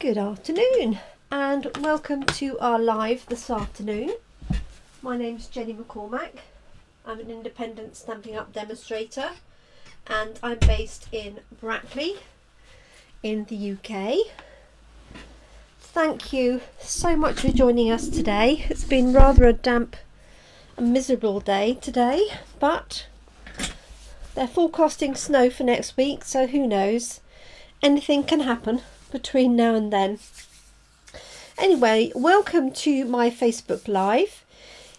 Good afternoon and welcome to our live this afternoon. My name's Jenny McCormac. I'm an independent Stampin' Up demonstrator and I'm based in Brackley in the UK. Thank you so much for joining us today. It's been rather a damp and miserable day today but they're forecasting snow for next week so who knows anything can happen between now and then. Anyway, welcome to my Facebook Live.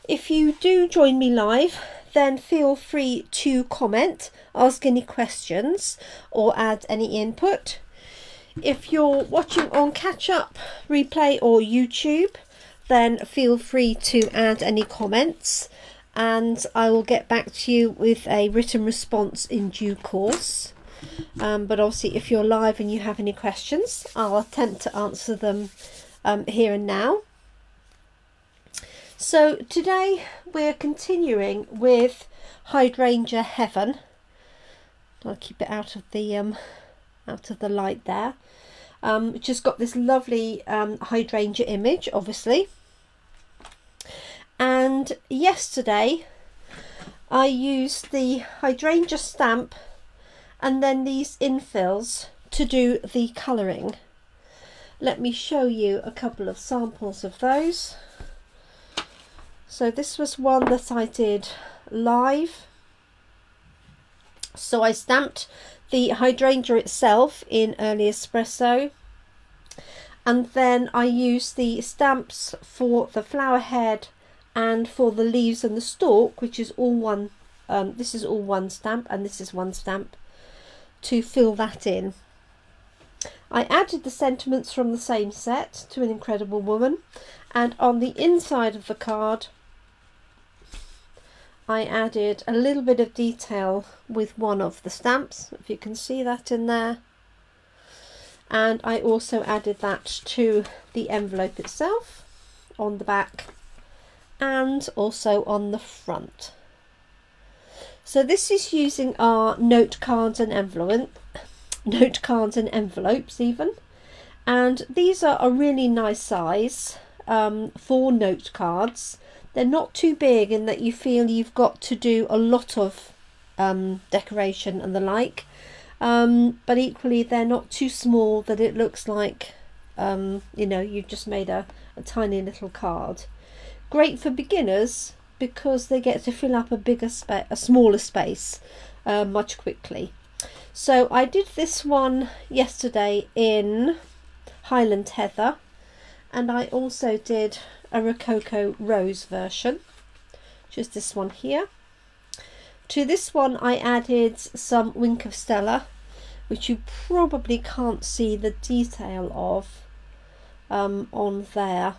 If you do join me live, then feel free to comment, ask any questions, or add any input. If you're watching on catch up, replay, or YouTube, then feel free to add any comments and I will get back to you with a written response in due course. Um, but obviously, if you're live and you have any questions, I'll attempt to answer them um, here and now. So today we're continuing with Hydrangea Haven. I'll keep it out of the um, out of the light there. Um, just got this lovely um, hydrangea image, obviously. And yesterday I used the hydrangea stamp and then these infills to do the colouring. Let me show you a couple of samples of those. So this was one that I did live. So I stamped the hydrangea itself in early espresso and then I used the stamps for the flower head and for the leaves and the stalk which is all one um, this is all one stamp and this is one stamp to fill that in. I added the sentiments from the same set to an incredible woman and on the inside of the card I added a little bit of detail with one of the stamps if you can see that in there and I also added that to the envelope itself on the back and also on the front. So this is using our note cards and envelope, note cards and envelopes even. And these are a really nice size um, for note cards. They're not too big in that you feel you've got to do a lot of um, decoration and the like. Um, but equally they're not too small that it looks like um, you know you've just made a, a tiny little card. Great for beginners because they get to fill up a bigger space, a smaller space uh, much quickly. So I did this one yesterday in Highland Heather and I also did a Rococo Rose version, which is this one here. To this one I added some Wink of Stella, which you probably can't see the detail of um, on there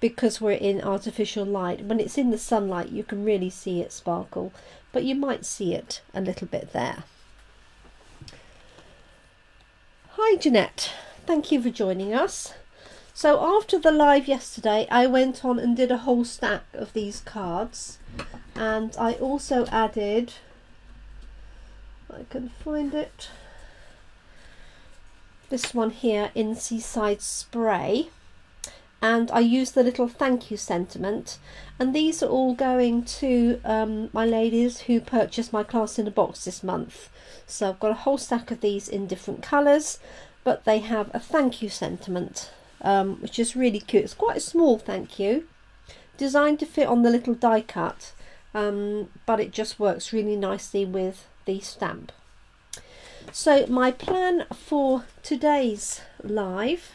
because we're in artificial light. When it's in the sunlight you can really see it sparkle, but you might see it a little bit there. Hi Jeanette, thank you for joining us. So after the live yesterday I went on and did a whole stack of these cards and I also added, I can find it, this one here in Seaside Spray and I use the little thank you sentiment. And these are all going to um, my ladies who purchased my class in a box this month. So I've got a whole stack of these in different colours but they have a thank you sentiment um, which is really cute. It's quite a small thank you designed to fit on the little die cut um, but it just works really nicely with the stamp. So my plan for today's live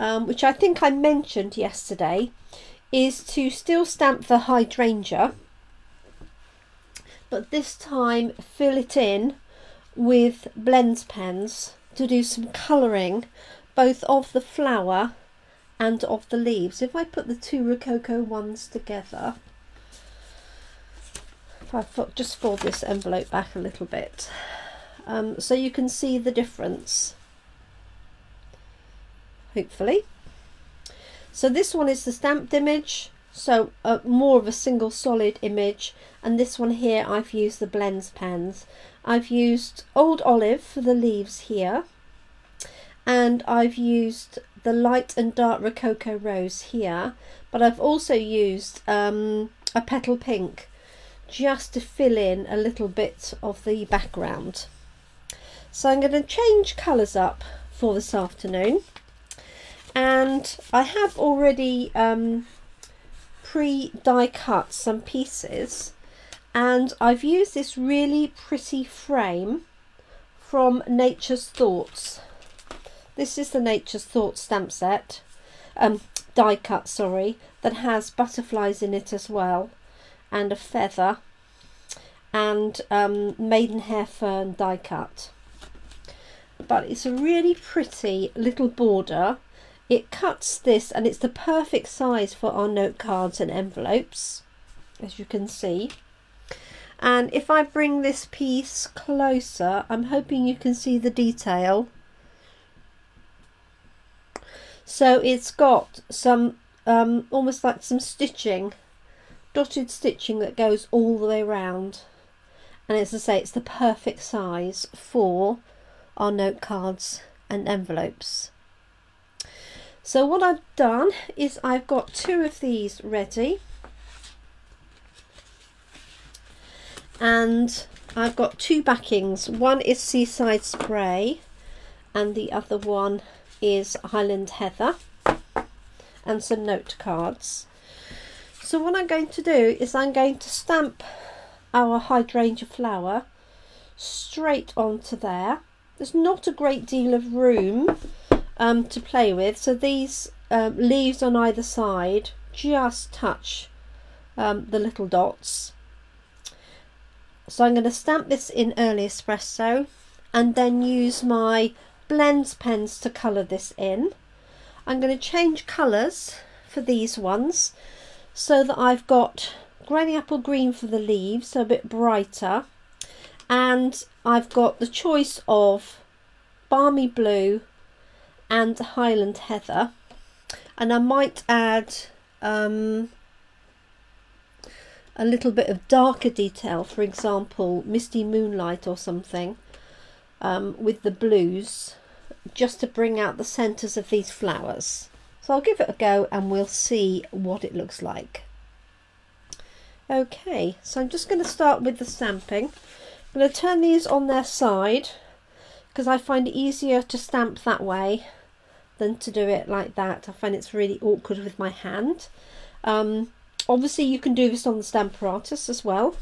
um, which I think I mentioned yesterday, is to still stamp the hydrangea, but this time fill it in with blends pens to do some colouring both of the flower and of the leaves. If I put the two Rococo ones together, if I just fold this envelope back a little bit, um, so you can see the difference hopefully. So this one is the stamped image, so uh, more of a single solid image. And this one here, I've used the blends pens. I've used Old Olive for the leaves here. and I've used the light and dark Rococo Rose here but I've also used um, a petal pink just to fill in a little bit of the background. So I'm going to change colours up for this afternoon and I have already um, pre-die cut some pieces. And I've used this really pretty frame from Nature's Thoughts. This is the Nature's Thoughts stamp set, um, die cut sorry, that has butterflies in it as well. And a feather. And um, maidenhair fern die cut. But it's a really pretty little border it cuts this and it's the perfect size for our note cards and envelopes, as you can see. And if I bring this piece closer, I'm hoping you can see the detail. So it's got some, um, almost like some stitching, dotted stitching that goes all the way around. And as I say, it's the perfect size for our note cards and envelopes. So what I've done is I've got two of these ready and I've got two backings. One is Seaside Spray and the other one is Highland Heather and some note cards. So what I'm going to do is I'm going to stamp our hydrangea flower straight onto there. There's not a great deal of room um, to play with. So these um, leaves on either side just touch um, the little dots. So I'm going to stamp this in early espresso and then use my blends pens to colour this in. I'm going to change colours for these ones so that I've got granny apple green for the leaves, so a bit brighter. And I've got the choice of balmy blue and Highland Heather. And I might add um, a little bit of darker detail for example Misty Moonlight or something um, with the blues just to bring out the centres of these flowers. So I'll give it a go and we'll see what it looks like. Okay so I'm just going to start with the stamping. I'm going to turn these on their side because I find it easier to stamp that way than to do it like that. I find it's really awkward with my hand. Um, obviously you can do this on the Stamparatus as well.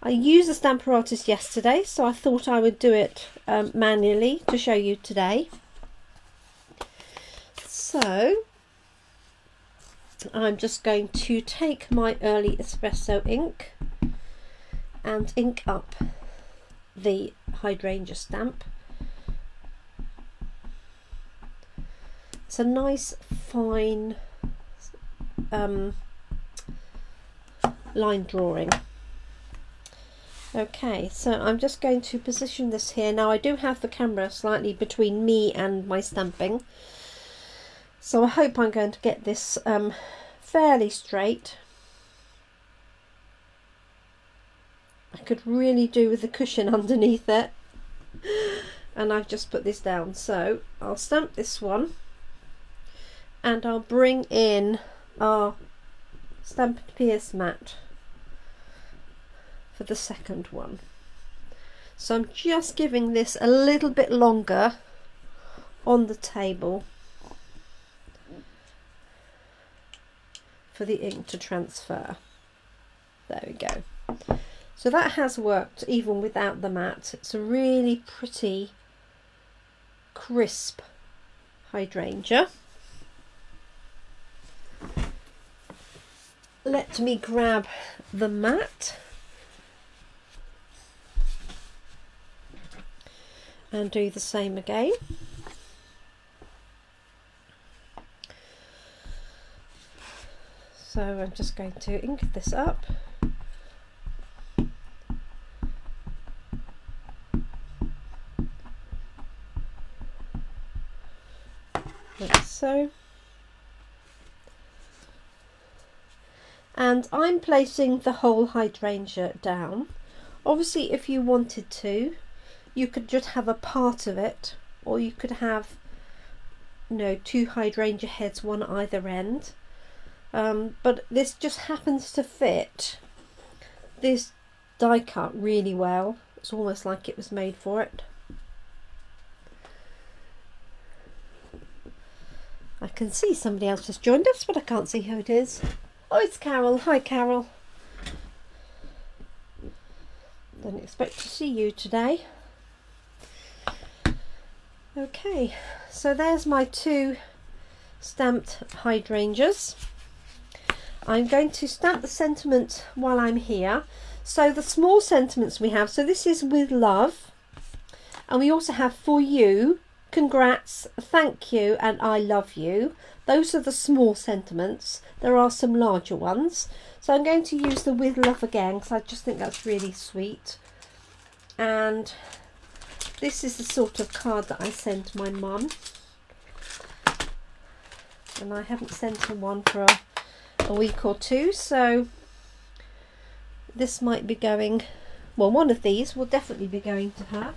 I used the Stamparatus yesterday so I thought I would do it um, manually to show you today. So I'm just going to take my early espresso ink and ink up the hydrangea stamp It's a nice fine um, line drawing. Okay, so I'm just going to position this here. Now I do have the camera slightly between me and my stamping. So I hope I'm going to get this um, fairly straight. I could really do with the cushion underneath it. And I've just put this down. So I'll stamp this one and I'll bring in our Stampin' Pierce mat for the second one. So I'm just giving this a little bit longer on the table for the ink to transfer. There we go. So that has worked even without the mat. It's a really pretty crisp hydrangea. Let me grab the mat and do the same again. So I'm just going to ink this up. Like so. And I'm placing the whole hydrangea down. Obviously if you wanted to you could just have a part of it or you could have you know two hydrangea heads one either end. Um, but this just happens to fit this die cut really well. It's almost like it was made for it. I can see somebody else has joined us but I can't see who it is oh it's Carol. Hi Carol. Didn't expect to see you today. Okay so there's my two stamped hydrangeas I'm going to stamp the sentiment while I'm here. So the small sentiments we have so this is with love and we also have for you congrats thank you and I love you. Those are the small sentiments there are some larger ones so I'm going to use the with love again because I just think that's really sweet. And this is the sort of card that I send my mum. And I haven't sent her one for a, a week or two, so this might be going, well, one of these will definitely be going to her.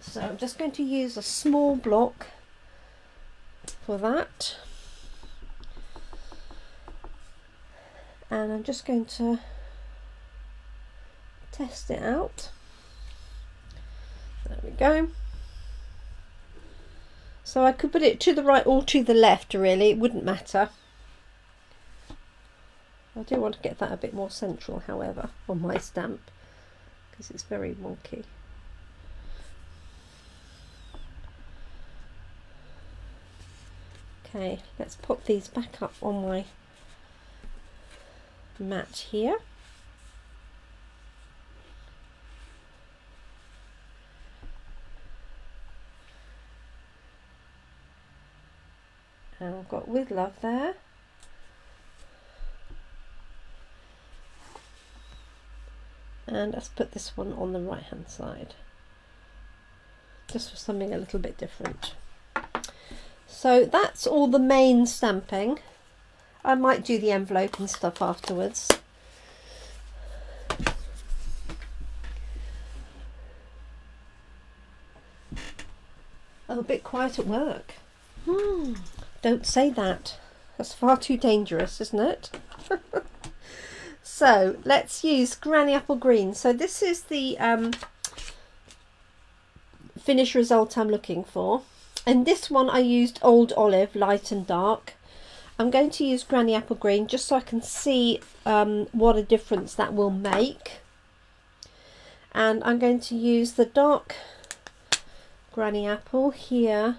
So I'm just going to use a small block for that. And I'm just going to test it out. There we go. So I could put it to the right or to the left really. It wouldn't matter. I do want to get that a bit more central however on my stamp because it's very wonky. Okay let's pop these back up on my mat here. And I've got with love there. And let's put this one on the right hand side. Just for something a little bit different. So that's all the main stamping. I might do the envelope and stuff afterwards. Oh, a bit quiet at work. Hmm. Don't say that. That's far too dangerous, isn't it? so let's use Granny Apple Green. So this is the um, finish result I'm looking for. And this one I used Old Olive, light and dark. I'm going to use Granny Apple Green just so I can see um, what a difference that will make. And I'm going to use the dark Granny Apple here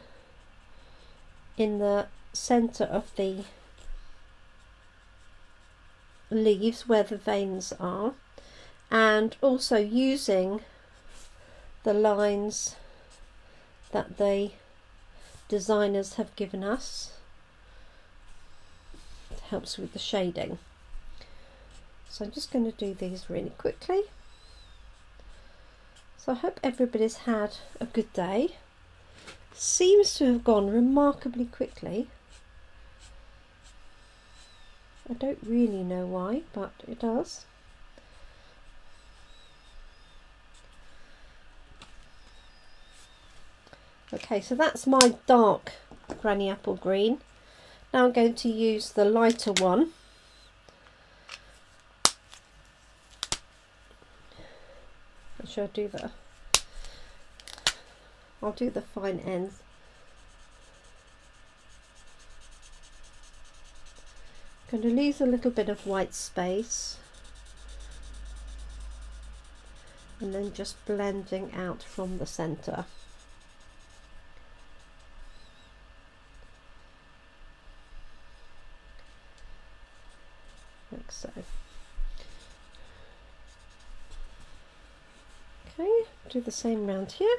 in the centre of the leaves where the veins are and also using the lines that the designers have given us helps with the shading. So I'm just going to do these really quickly. So I hope everybody's had a good day. Seems to have gone remarkably quickly. I don't really know why, but it does. Okay, so that's my dark Granny Apple Green. Now I'm going to use the lighter one. Should I do the I'll do the fine ends. I'm Going to leave a little bit of white space and then just blending out from the centre. So. Okay, do the same round here.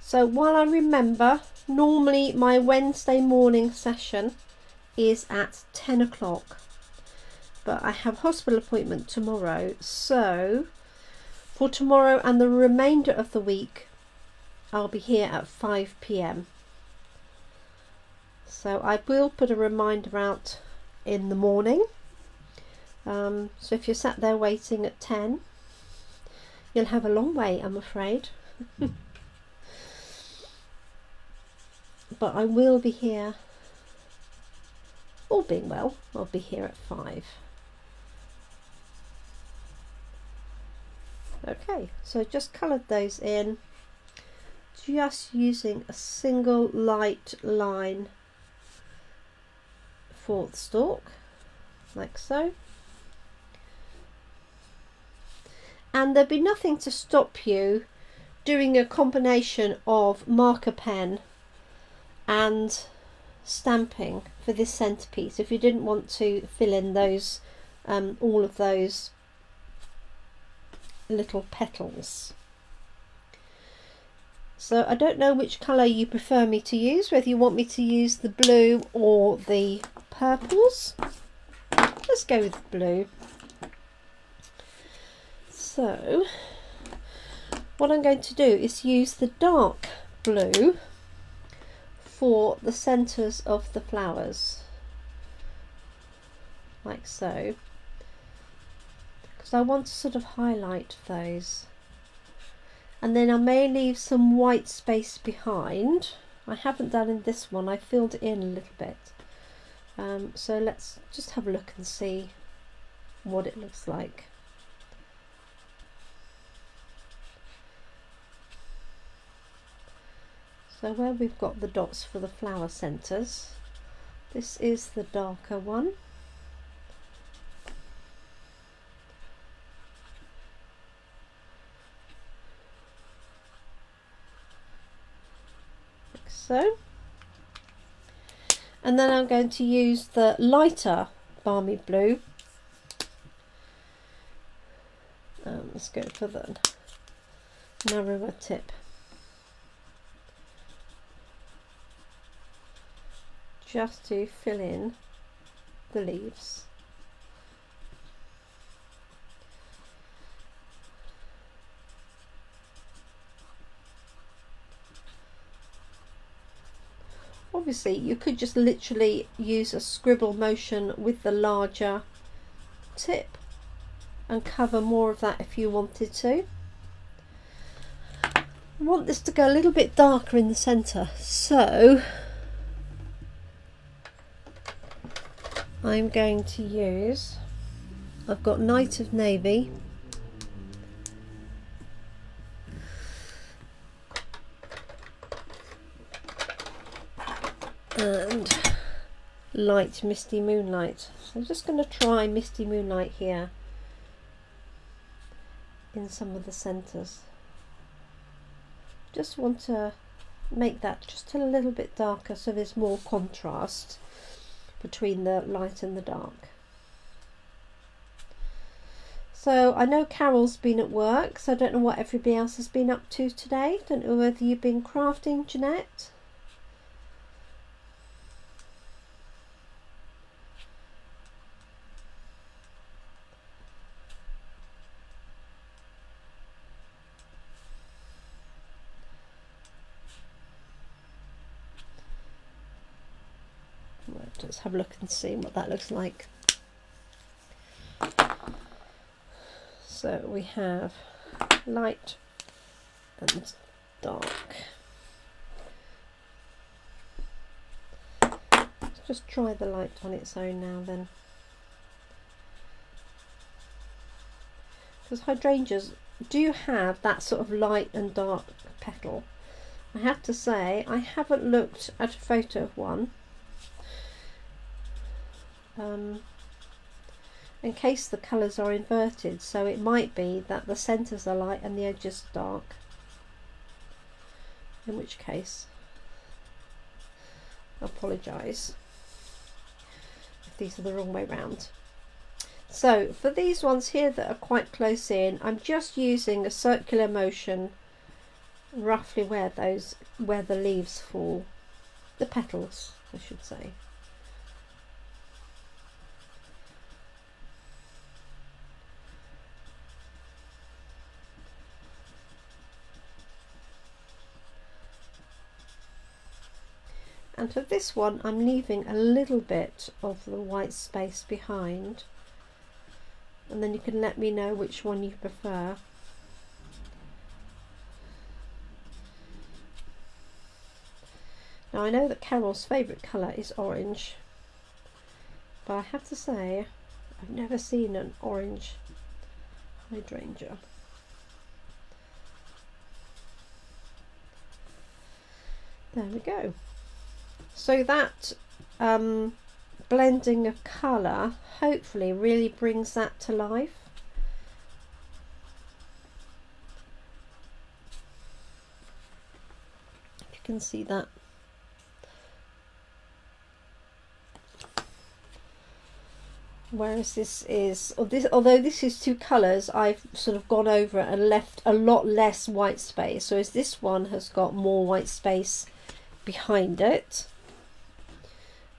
So while I remember, normally my Wednesday morning session is at 10 o'clock. But I have hospital appointment tomorrow. So for tomorrow and the remainder of the week, I'll be here at 5 p.m. So I will put a reminder out in the morning. Um, so if you're sat there waiting at 10, You'll have a long way, I'm afraid. but I will be here, all being well, I'll be here at five. Okay, so just coloured those in, just using a single light line for the stalk, like so. And there'd be nothing to stop you doing a combination of marker pen and stamping for this centerpiece if you didn't want to fill in those um, all of those little petals so I don't know which colour you prefer me to use whether you want me to use the blue or the purples. Let's go with blue. So what I'm going to do is use the dark blue for the centres of the flowers. Like so. Because I want to sort of highlight those. And then I may leave some white space behind. I haven't done in this one. I filled in a little bit um, so let's just have a look and see what it looks like So where we've got the dots for the flower centres, this is the darker one. Like so. And then I'm going to use the lighter balmy blue. Um, let's go for the narrower tip. just to fill in the leaves. Obviously you could just literally use a scribble motion with the larger tip and cover more of that if you wanted to. I want this to go a little bit darker in the centre so I'm going to use, I've got Night of Navy, and light misty moonlight so I'm just going to try misty moonlight here in some of the centers just want to make that just a little bit darker so there's more contrast between the light and the dark. So I know Carol's been at work, so I don't know what everybody else has been up to today. Don't know whether you've been crafting, Jeanette. Let's have a look and see what that looks like. So we have light and dark. Let's just try the light on its own now then. Because hydrangeas do have that sort of light and dark petal. I have to say I haven't looked at a photo of one um, in case the colours are inverted so it might be that the centres are light and the edges dark. In which case I apologise. If these are the wrong way round. So for these ones here that are quite close in I'm just using a circular motion roughly where those where the leaves fall. The petals I should say and for this one I'm leaving a little bit of the white space behind. And then you can let me know which one you prefer. Now I know that Carol's favourite colour is orange but I have to say I've never seen an orange hydrangea. There we go. So that um, blending of colour hopefully really brings that to life. If You can see that. Whereas this is, or this, although this is two colours, I've sort of gone over and left a lot less white space. So as this one has got more white space behind it.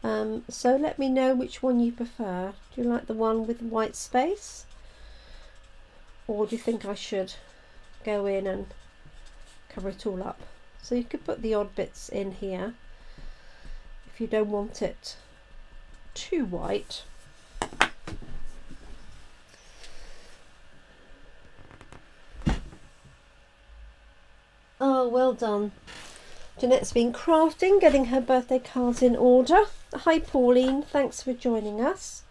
Um, so let me know which one you prefer. Do you like the one with white space? Or do you think I should go in and cover it all up? So you could put the odd bits in here if you don't want it too white. Oh, well done. Jeanette's been crafting, getting her birthday cards in order. Hi Pauline, thanks for joining us.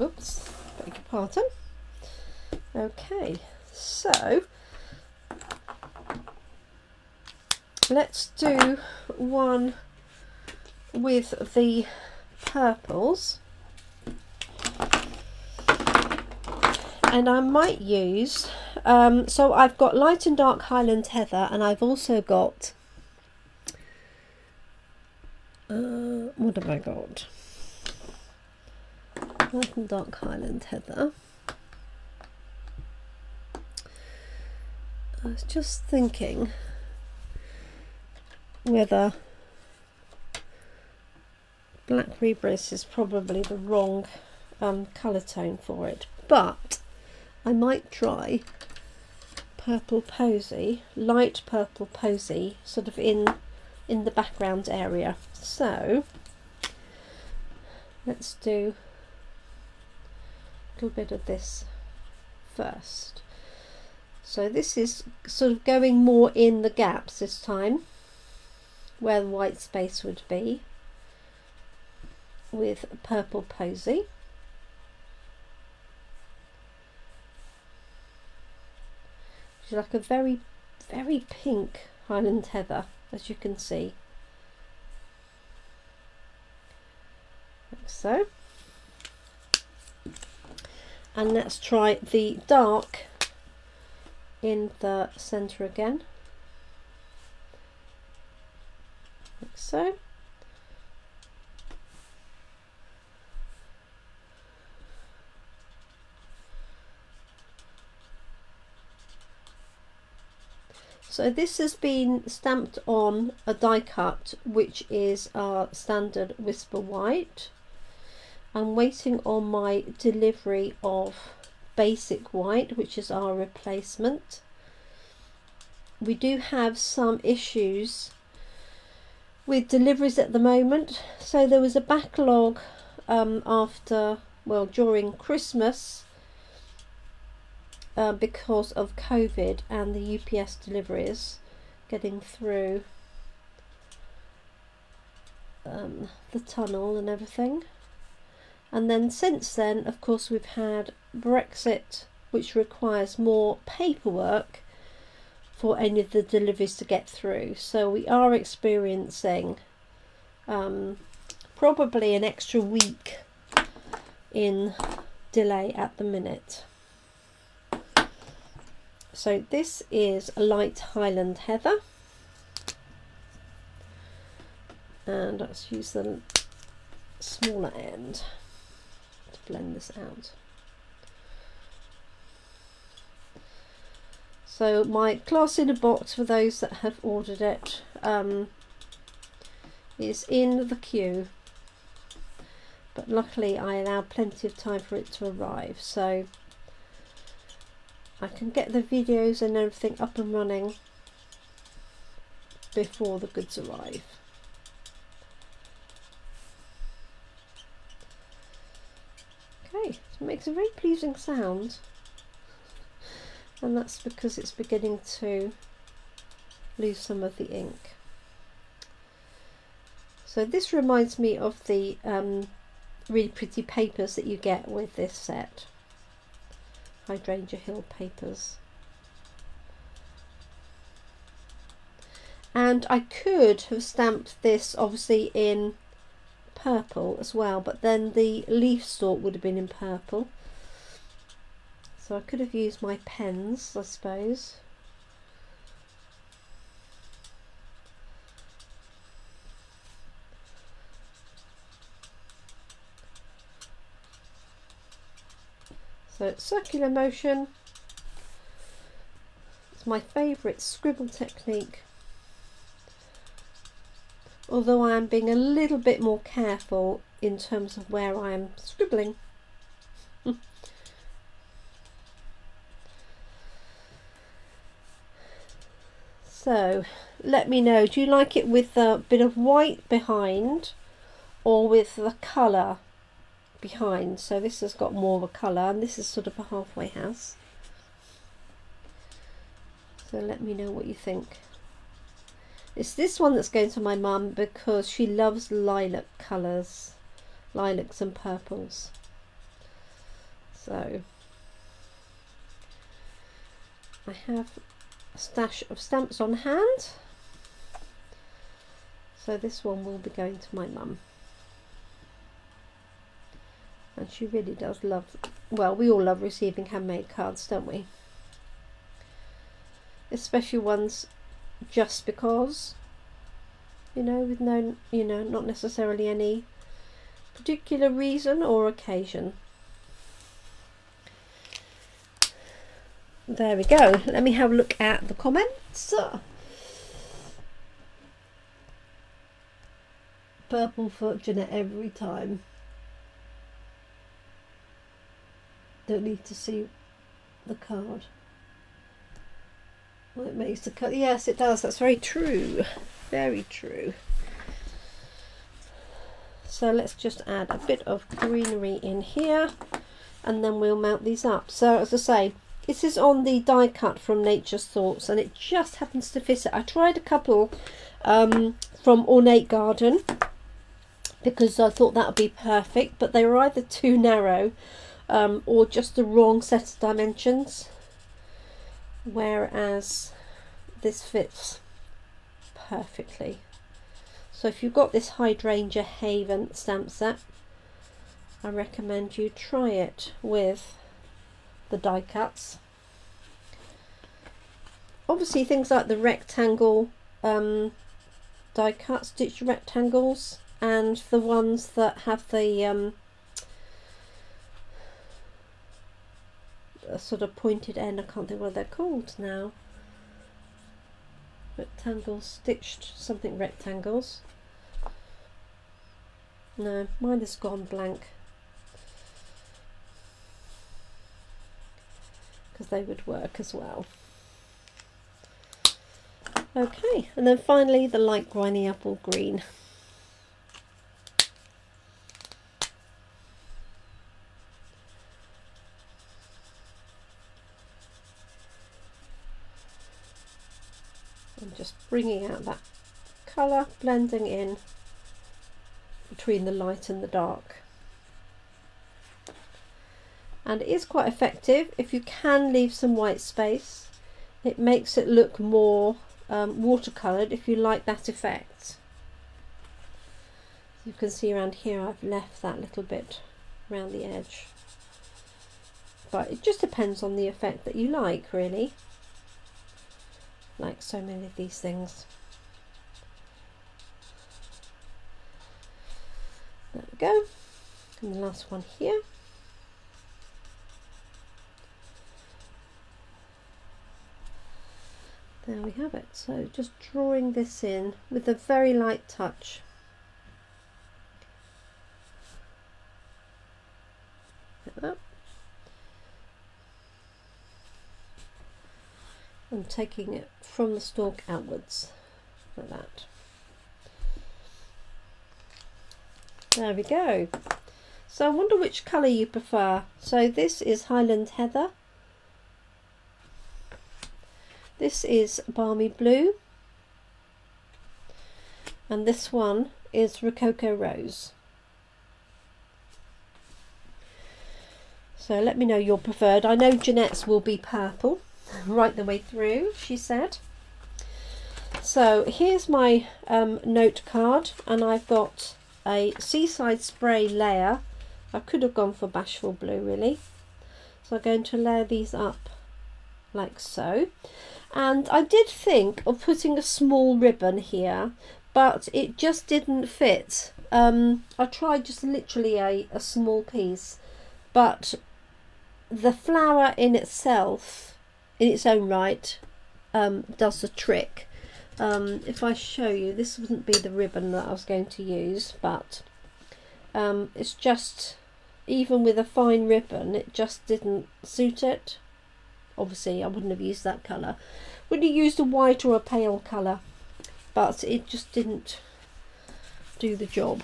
Oops, beg your pardon. Okay, so let's do one with the purples. and I might use um, so I've got light and dark Highland Heather and I've also got uh, what have I got? Light and dark Highland Heather. I was just thinking whether black Bliss is probably the wrong um, colour tone for it but I might try purple posy, light purple posy, sort of in in the background area. So let's do a little bit of this first. So this is sort of going more in the gaps this time, where the white space would be, with purple posy. She's like a very, very pink Highland Heather, as you can see. Like so. And let's try the dark in the centre again. Like so. So this has been stamped on a die cut which is our standard Whisper White. I'm waiting on my delivery of Basic White which is our replacement. We do have some issues with deliveries at the moment so there was a backlog um, after well during Christmas uh, because of COVID and the UPS deliveries getting through um, the tunnel and everything. And then since then, of course, we've had Brexit, which requires more paperwork for any of the deliveries to get through. So we are experiencing um, probably an extra week in delay at the minute. So this is a light Highland Heather. And let's use the smaller end to blend this out. So my class in a box for those that have ordered it um, is in the queue but luckily I allowed plenty of time for it to arrive so I can get the videos and everything up and running before the goods arrive. Okay, so it makes a very pleasing sound and that's because it's beginning to lose some of the ink. So this reminds me of the um, really pretty papers that you get with this set. Hydrangea Hill papers. And I could have stamped this obviously in purple as well, but then the leaf stalk would have been in purple. So I could have used my pens, I suppose. So circular motion. It's my favourite scribble technique. Although I am being a little bit more careful in terms of where I am scribbling. so let me know, do you like it with a bit of white behind or with the colour behind. So this has got more of a colour and this is sort of a halfway house. So let me know what you think. It's this one that's going to my mum because she loves lilac colours lilacs and purples. So I have a stash of stamps on hand. So this one will be going to my mum and she really does love well we all love receiving handmade cards don't we? Especially ones just because you know with no you know not necessarily any particular reason or occasion. There we go. Let me have a look at the comments. Purple for Jeanette every time don't need to see the card. Well, it makes the cut. Yes, it does. That's very true. Very true. So let's just add a bit of greenery in here and then we'll mount these up. So as I say, this is on the die cut from Nature's Thoughts and it just happens to fit it. I tried a couple um, from Ornate Garden because I thought that would be perfect, but they were either too narrow um, or just the wrong set of dimensions whereas this fits perfectly. So if you've got this hydrangea haven stamp set I recommend you try it with the die cuts. Obviously things like the rectangle um, die cut stitched rectangles and the ones that have the um, a sort of pointed end. I can't think what they're called now. Rectangles, stitched something rectangles. No, mine has gone blank. Because they would work as well. Okay, and then finally the light granny apple green. just bringing out that colour, blending in between the light and the dark. And it is quite effective if you can leave some white space. It makes it look more um, watercoloured if you like that effect. You can see around here I've left that little bit around the edge. But it just depends on the effect that you like really like so many of these things. There we go. And the last one here. There we have it. So just drawing this in with a very light touch. Like that. And taking it from the stalk outwards like that. There we go. So I wonder which colour you prefer. So this is Highland Heather. This is Balmy Blue. and this one is Rococo Rose. So let me know your preferred. I know Jeanette's will be purple right the way through, she said. So here's my um, note card and I've got a seaside spray layer. I could have gone for bashful blue really. So I'm going to layer these up like so. And I did think of putting a small ribbon here, but it just didn't fit. Um, I tried just literally a, a small piece, but the flower in itself, in its own right, um, does the trick. Um, if I show you, this wouldn't be the ribbon that I was going to use, but um, it's just, even with a fine ribbon, it just didn't suit it. Obviously, I wouldn't have used that colour. Would have used a white or a pale colour, but it just didn't do the job.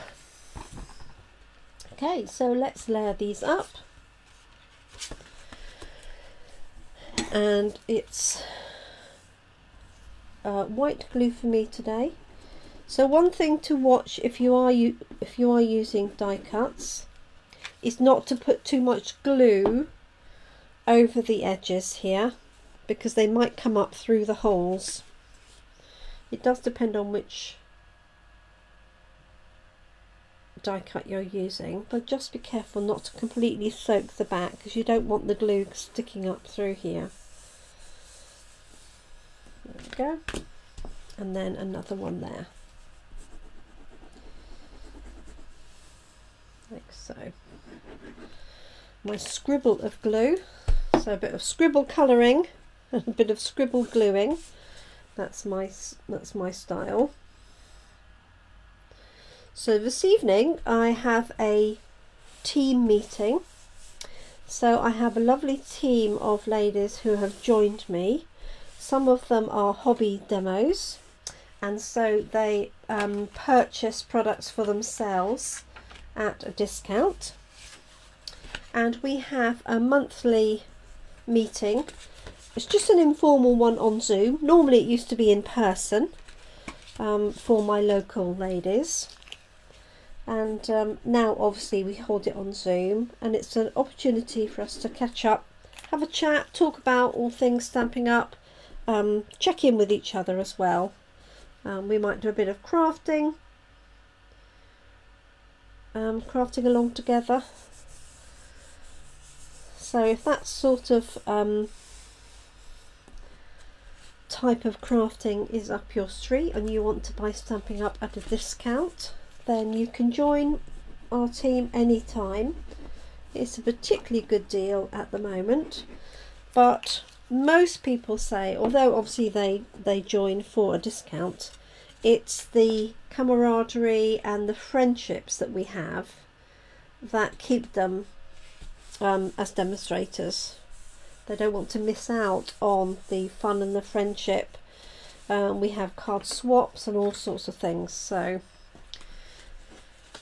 Okay, so let's layer these up. And it's uh, white glue for me today. So one thing to watch if you are you if you are using die cuts is not to put too much glue over the edges here because they might come up through the holes. It does depend on which die cut you're using but just be careful not to completely soak the back because you don't want the glue sticking up through here. There we go. And then another one there. Like so. My scribble of glue. So a bit of scribble colouring and a bit of scribble gluing. That's my that's my style. So this evening I have a team meeting. So I have a lovely team of ladies who have joined me some of them are hobby demos and so they um, purchase products for themselves at a discount. And we have a monthly meeting. It's just an informal one on Zoom. Normally it used to be in person um, for my local ladies. And um, now obviously we hold it on Zoom and it's an opportunity for us to catch up, have a chat, talk about all things Stampin' Up, um, check in with each other as well. Um, we might do a bit of crafting, um, crafting along together. So if that sort of um, type of crafting is up your street and you want to buy Stampin' Up at a discount, then you can join our team anytime. It's a particularly good deal at the moment, but most people say, although obviously they, they join for a discount, it's the camaraderie and the friendships that we have that keep them um, as demonstrators. They don't want to miss out on the fun and the friendship. Um, we have card swaps and all sorts of things. So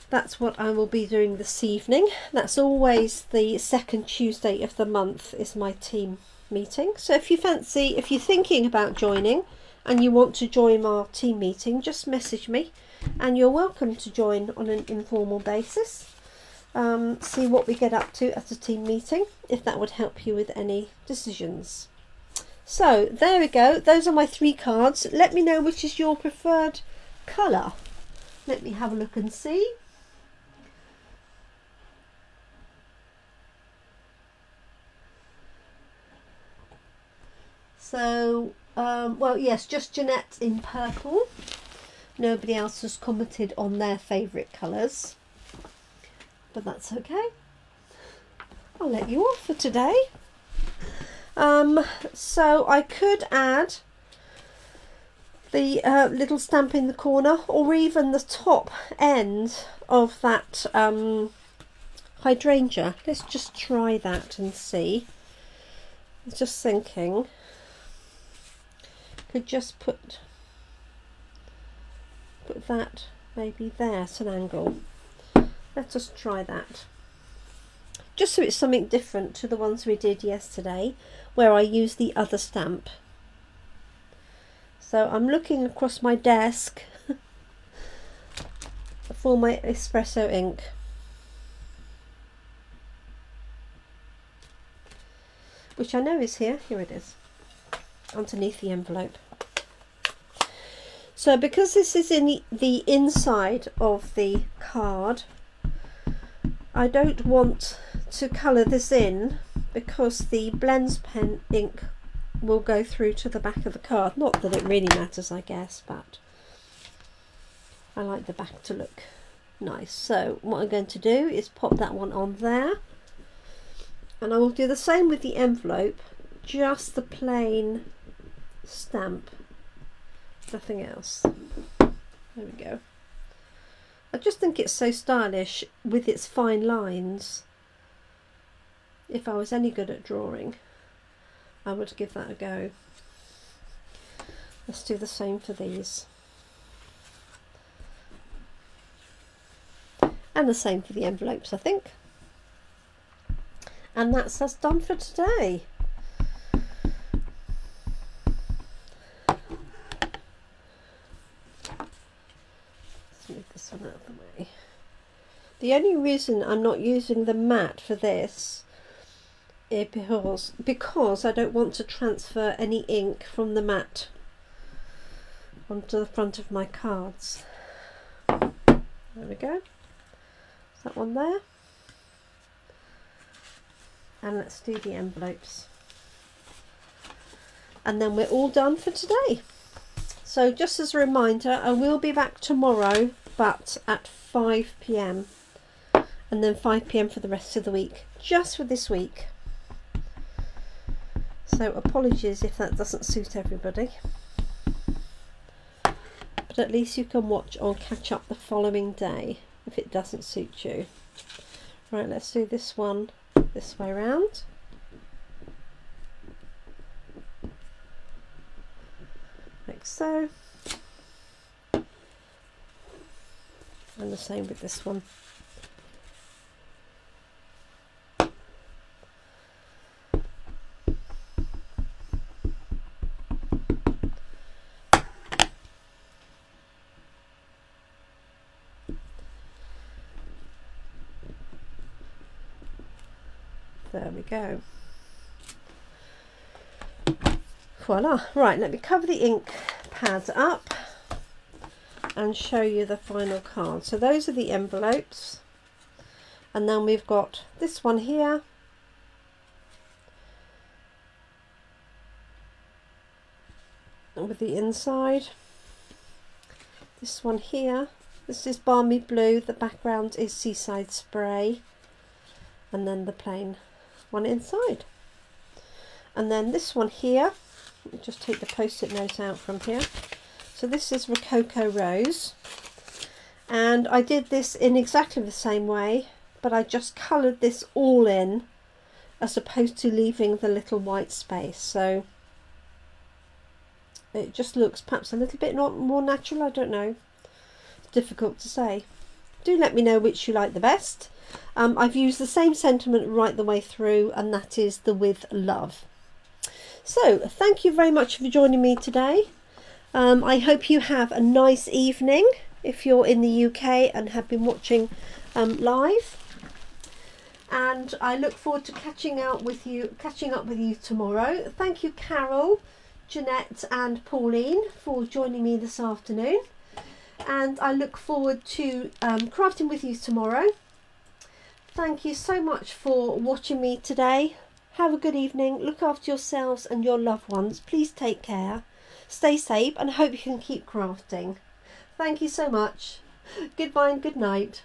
that's what I will be doing this evening. That's always the second Tuesday of the month is my team meeting. So if you fancy, if you're thinking about joining and you want to join our team meeting, just message me and you're welcome to join on an informal basis. Um, see what we get up to at a team meeting, if that would help you with any decisions. So there we go. Those are my three cards. Let me know which is your preferred colour. Let me have a look and see. So, um, well, yes, just Jeanette in purple. Nobody else has commented on their favourite colours. But that's okay. I'll let you off for today. Um, so I could add the uh, little stamp in the corner or even the top end of that um, hydrangea. Let's just try that and see. I just thinking could just put put that maybe there at an angle. Let us try that. Just so it's something different to the ones we did yesterday where I used the other stamp. So I'm looking across my desk for my espresso ink. Which I know is here. Here it is. Underneath the envelope. So because this is in the, inside of the card, I don't want to colour this in because the blends pen ink will go through to the back of the card. Not that it really matters, I guess, but I like the back to look nice. So what I'm going to do is pop that one on there. And I will do the same with the envelope, just the plain stamp, nothing else. There we go. I just think it's so stylish with its fine lines. If I was any good at drawing, I would give that a go. Let's do the same for these. And the same for the envelopes, I think. And that's us done for today. Let's move this one out of the way. The only reason I'm not using the mat for this is because, because I don't want to transfer any ink from the mat onto the front of my cards. There we go that one there and let's do the envelopes and then we're all done for today so just as a reminder I will be back tomorrow but at 5 p.m. and then 5 p.m. for the rest of the week just for this week so apologies if that doesn't suit everybody but at least you can watch or catch up the following day if it doesn't suit you. Right, let's do this one this way around. Like so. And the same with this one. There we go. Voila. Right, let me cover the ink pads up and show you the final card. So those are the envelopes. And then we've got this one here. With the inside. This one here. This is Balmy Blue. The background is Seaside Spray. And then the plain one inside. And then this one here, just take the post-it note out from here. So this is Rococo Rose. And I did this in exactly the same way, but I just coloured this all in as opposed to leaving the little white space. So it just looks perhaps a little bit not more natural, I don't know. It's difficult to say. Do let me know which you like the best. Um, I've used the same sentiment right the way through, and that is the with love. So, thank you very much for joining me today. Um, I hope you have a nice evening if you're in the UK and have been watching um, live. And I look forward to catching out with you, catching up with you tomorrow. Thank you, Carol, Jeanette, and Pauline for joining me this afternoon. And I look forward to um, crafting with you tomorrow. Thank you so much for watching me today. Have a good evening. Look after yourselves and your loved ones. Please take care. Stay safe and hope you can keep crafting. Thank you so much. Goodbye and good night.